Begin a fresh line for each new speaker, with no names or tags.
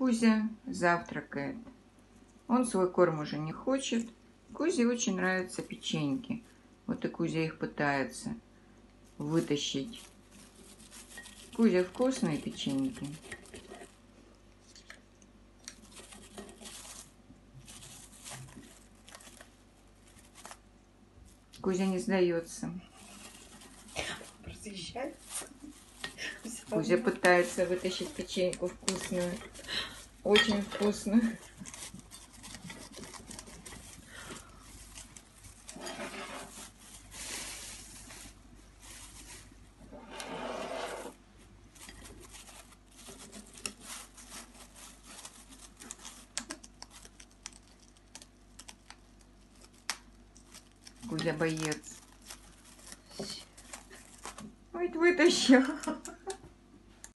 Кузя завтракает. Он свой корм уже не хочет. Кузе очень нравятся печеньки. Вот и Кузя их пытается вытащить. Кузя, вкусные печеньки? Кузя не сдается.
Разъезжается.
Кузя пытается вытащить печеньку вкусную. Очень вкусную. Кузя боец. Ой, вытащил.